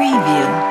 preview.